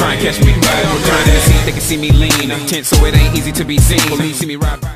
Riding and catch me dirty. Trying to see if they can see me lean. I'm tense so it ain't easy to be seen. Police see me ride by.